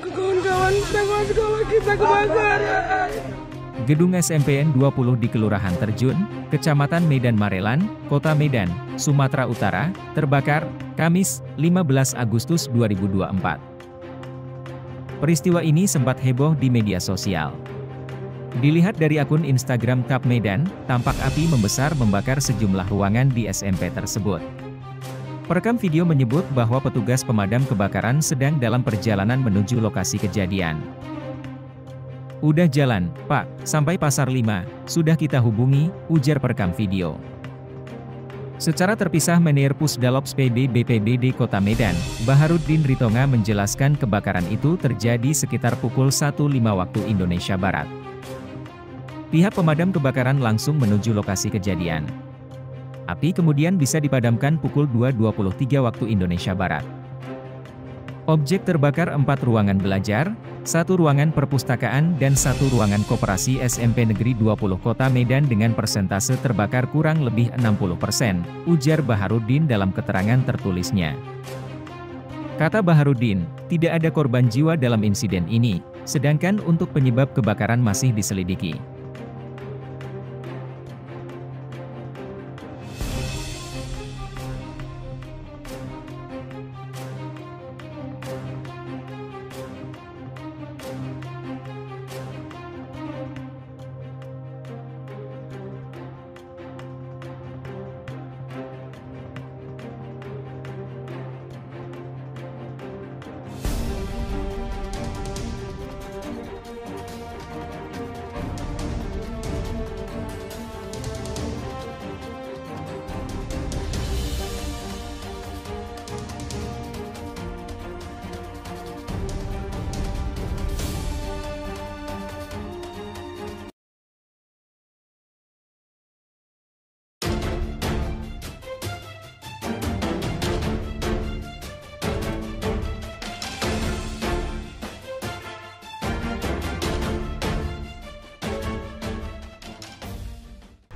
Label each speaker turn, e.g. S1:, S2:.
S1: kawan-kawan sekolah kita.
S2: Gedung SMPN 20 di Kelurahan Terjun, Kecamatan Medan Marelan, Kota Medan, Sumatera Utara, terbakar, Kamis, 15 Agustus 2024. Peristiwa ini sempat heboh di media sosial. Dilihat dari akun Instagram Kap Medan, tampak api membesar membakar sejumlah ruangan di SMP tersebut. Perekam video menyebut bahwa petugas pemadam kebakaran sedang dalam perjalanan menuju lokasi kejadian. Udah jalan, Pak, sampai Pasar 5, sudah kita hubungi, ujar perekam video. Secara terpisah Menir Pusdalops PD BPBD Kota Medan, Baharudin Ritonga menjelaskan kebakaran itu terjadi sekitar pukul 1.05 waktu Indonesia Barat. Pihak pemadam kebakaran langsung menuju lokasi kejadian. Api kemudian bisa dipadamkan pukul 2.23 waktu Indonesia Barat. Objek terbakar empat ruangan belajar, satu ruangan perpustakaan dan satu ruangan koperasi SMP Negeri 20 Kota Medan dengan persentase terbakar kurang lebih 60%, ujar Baharudin dalam keterangan tertulisnya. Kata Baharudin, tidak ada korban jiwa dalam insiden ini, sedangkan untuk penyebab kebakaran masih diselidiki.